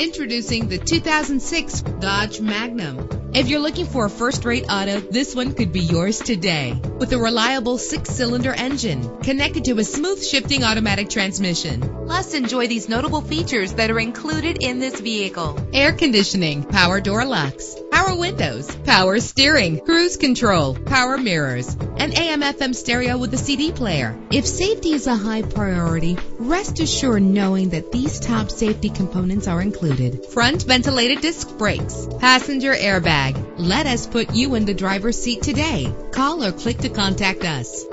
Introducing the 2006 Dodge Magnum. If you're looking for a first-rate auto, this one could be yours today. With a reliable six-cylinder engine connected to a smooth shifting automatic transmission. Plus, enjoy these notable features that are included in this vehicle. Air conditioning, power door locks, power windows, power steering, cruise control, power mirrors, and AM FM stereo with a CD player. If safety is a high priority, rest assured knowing that these top safety components are included. Front ventilated disc brakes, passenger airbag. Let us put you in the driver's seat today. Call or click to contact us.